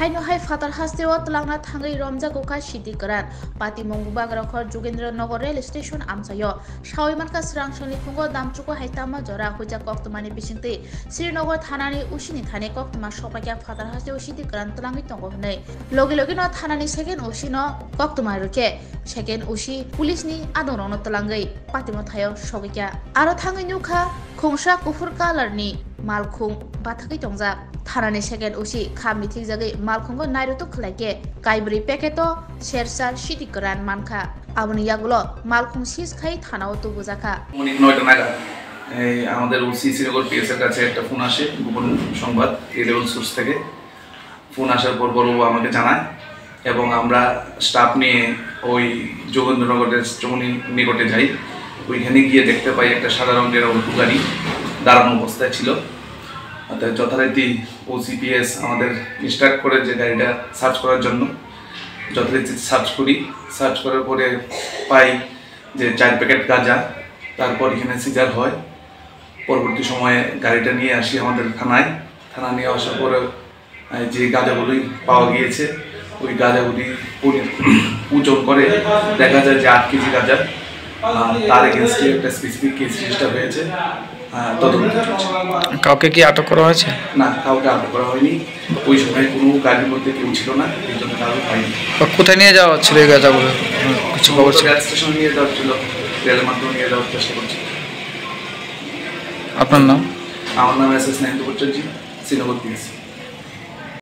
fatar hasteo tlangna thangai romjago ka sidi karan pati mongbuba grakhor jogendra nagar rail station amsayo shawimanka srang shani khungo damchuko haitama jora huja koktumani bisingte Srinagar থানানি উসিনি থানে কক্তমা সবাইকে father হাসে উসিদি কারণ তলাঙ্গি তঙ্গ হনে লগে লগে ন থানানি second উসি ন কক্তমা রুকে second উসি পুলিশনি আদর ন তলাঙ্গই পাতিমো থায়ো সবাইকে আরও থাঙ্গি নুখা খংসা কুফুর কালারনি মালখুং বাথাকি টংজা থানানি সেকেন্ড উসি খা মিথিক জাগै মালখুঙ্গো নাইরুতো খলাইকে কাইব্রি প্যাকেটো শেরসার সিটি করান মানখা আবনি ইয়াগুলো মালখুং সিস খাই থানাও তো বুঝাখা এই আমাদের ওসি শ্রীনগর পিএসের কাছে একটা ফোন আসে, গোপন সংবাদ এ সোর্স থেকে। ফোন আসার পর বড়বাবু আমাকে জানায়, এবং আমরা স্টাফ নিয়ে ওই যোগেন্দ্রনগরের চমনি নিকটে যাই। ওইখানে গিয়ে দেখতে পাই একটা সাদা রঙের অল্টো গাড়ি। দাঁড়ানো অবস্থায় ছিল। অর্থাৎ যথারীতি ওসিপিএস আমাদের ইনস্ট্রাক্ট করে যে গাড়িটা সার্চ করার জন্য। যথারীতি সার্চ করি। সার্চ করার পরে পাই যে চার প্যাকেট গাঁজা, তারপর এখানে সিজার হয়। পরবর্তী সময়ে গাড়িটা নিয়ে আসি আমাদের থানায়। থানা নিয়ে আসার পরে যে গাঁজাগুলি পাওয়া গিয়েছে, ওই গাঁজাগুলি ওজন করে দেখা যায় যে আট কেজি গাঁজা। তার এগেনস্টে একটা স্পেসিফিক কেস রেজিস্টার হয়েছে। তদন্ত চলছে কাউকে কি আটক করা হয়েছে? না কাউকে আটক করা হয়নি। ওই সময় কোনো গাড়ির মধ্যে কেউ ছিল না এই জন্য কাউকে পাইনি। কোথায় নিয়ে যাওয়া হচ্ছিল এই গাঁজাগুলো? কিছু খবর ছিল? স্টেশন নিয়ে যাওয়া ছিল রেলের মাধ্যমে নিয়ে যাওয়ার চেষ্টা করছি। আপনার নাম? আমার নাম এস এস নাইন্দু ভট্টাচার্য শ্রীনগর পিএসসি